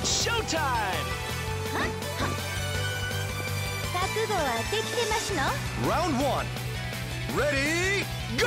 It's showtime! 覚悟はできてますの Round one. Ready, go!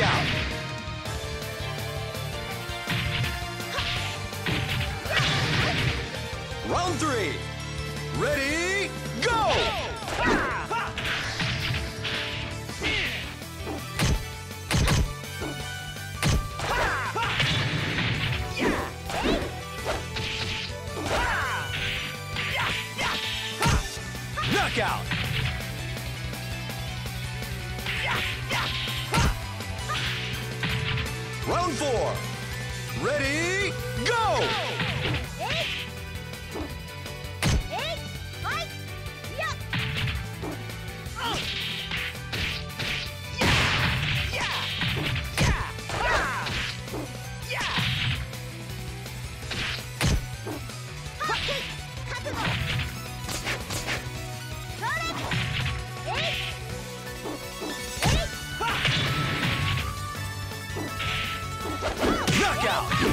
Knockout! Round three. Ready, go! Knockout! Round four. Ready, go! Come on! out.